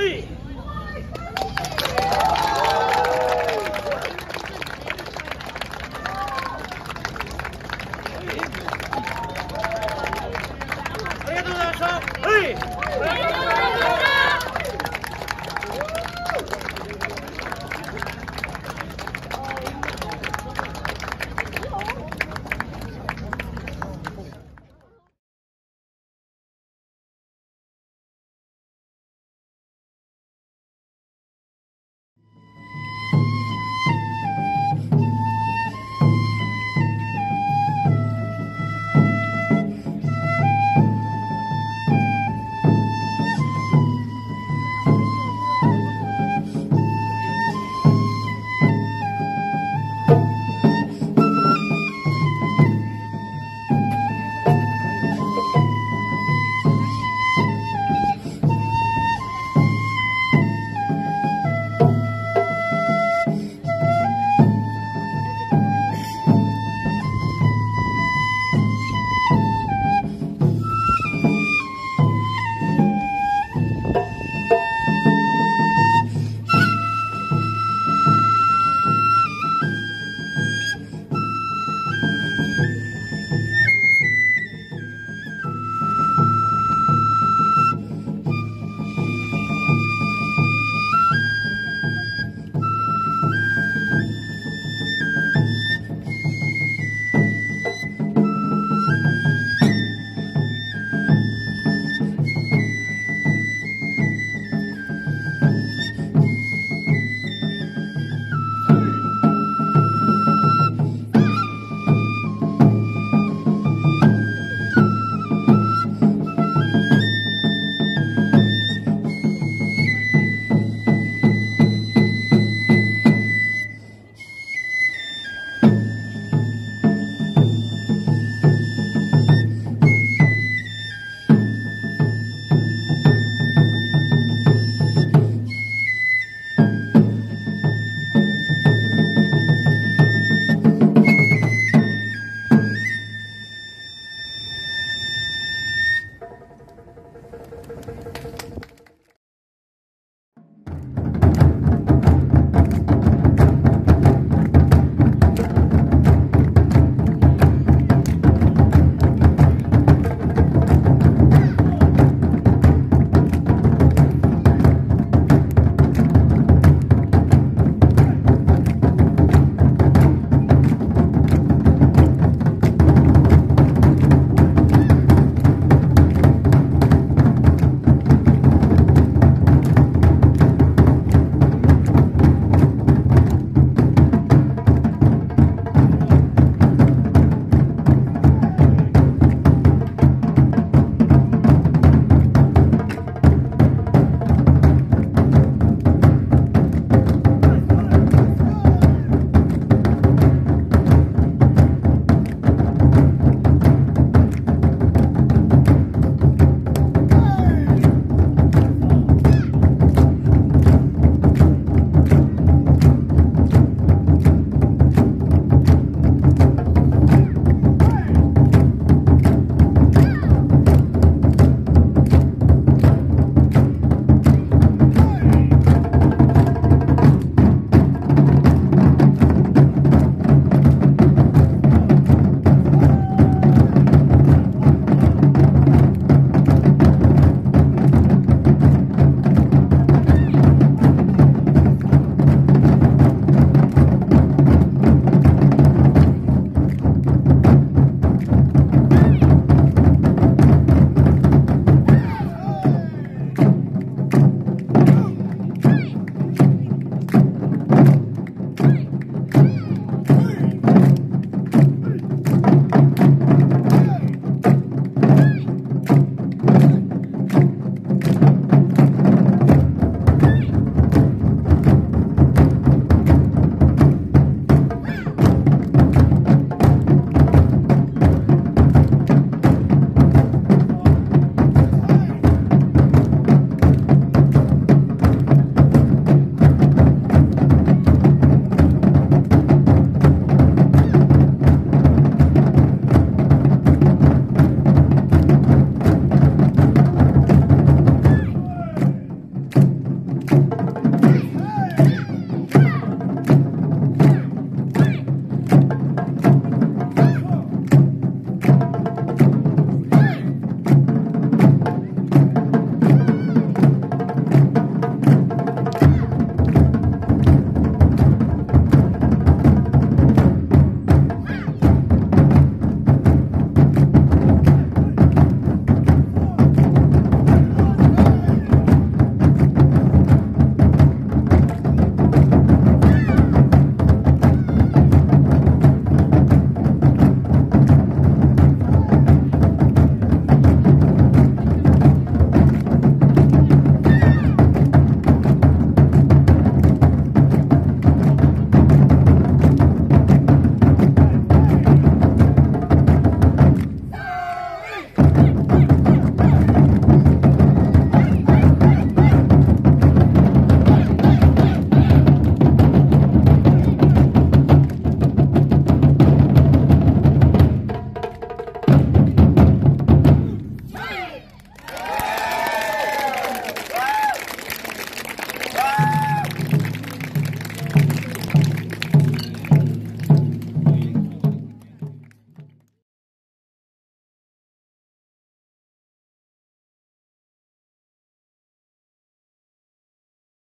Hey!